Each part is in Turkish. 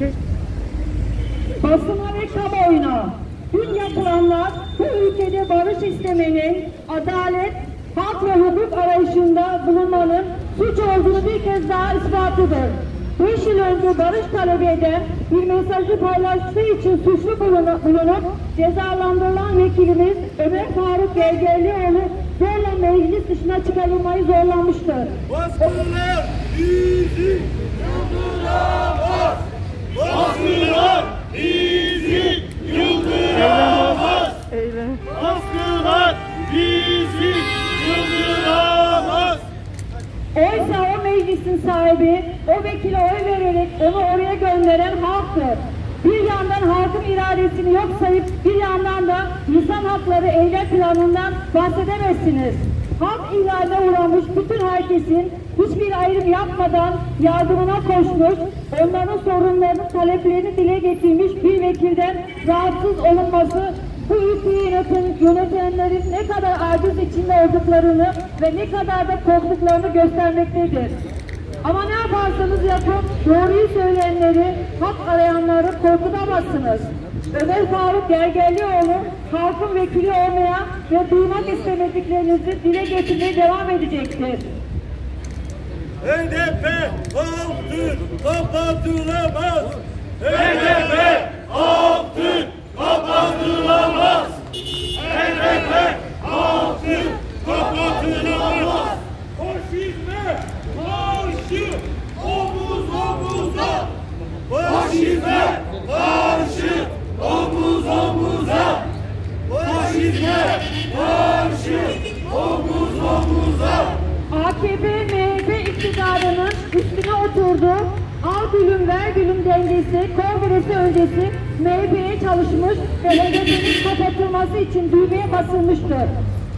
Peki. basına ve kamuoyuna dün yapılanlar bu ülkede barış istemenin, adalet, hak ve hukuk arayışında bulunmanın suç olduğunu bir kez daha ispatıdır. Beş yıl önce barış talebi eden bir mesajı paylaştığı için suçlu bulunup, bulunup cezalandırılan vekilimiz Ömer Faruk Gergerlioğlu zorla meclis dışına çıkarılmayı zorlanmıştır. Baskılar bizi yıldıramaz. Baskılar bizi yıldıramaz. Eyle. Baskılar bizi yıldıramaz. Oysa o meclisin sahibi, o vekile oy vererek onu oraya gönderen halktır. Bir yandan halkın iradesini yok sayıp bir yandan da insan hakları eylem planından bahsedemezsiniz. Halk ihlaline uğramış bütün herkesin hiçbir ayrım yapmadan yardımına koşmuş, onların sorunlarını, taleplerini dile getirmiş bir vekilden rahatsız olunması bu ülkeyi yöneten, yönetenlerin ne kadar aciz içinde olduklarını ve ne kadar da korktuklarını göstermektedir. Ama ne yaparsanız yapın, doğruyu söyleyenleri, hak arayanları korkutamazsınız. Ömer Faruk Gergerlioğlu, halkın vekili olmaya ve duymak istemediklerinizi dile getirmeye devam edecektir. HDP halktır kapatılamaz. HDP halktır kapatılamaz. HDP halktır kapatılamaz. Faşizme karşı omuz omuza. Faşizme karşı omuz omuza. Faşizme karşı omuz iktidarının üstüne oturdu. Al gülüm ver gülüm dengesi kongresi öncesi MHP'ye çalışmış ve HDP'nin kapatılması için düğmeye basılmıştır.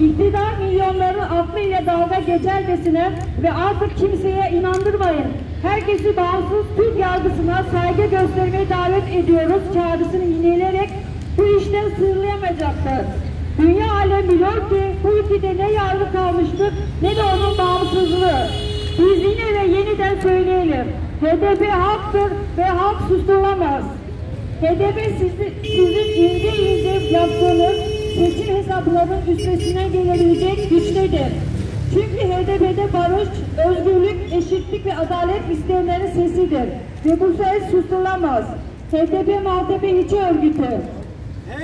İktidar milyonların aklıyla dalga geçercesine ve artık kimseye inandırmayın. Herkesi bağımsız Türk yargısına saygı göstermeye davet ediyoruz çağrısını yineleyerek bu işten sıyrılamayacaktır. Dünya alem biliyor ki bu ülkede ne yargı kalmıştır ne de onun bağımsızlığı. Biz yine ve yeniden söyleyelim. HDP halktır ve halk susturulamaz. HDP sizi, sizin ince ince yaptığınız seçim hesaplarının üstesinden gelebilecek güçtedir. Çünkü HDP'de barış, özgürlük, eşitlik ve adalet isteyenlerin sesidir. Ve bu ses susturulamaz. HDP Maltepe İçi Örgütü.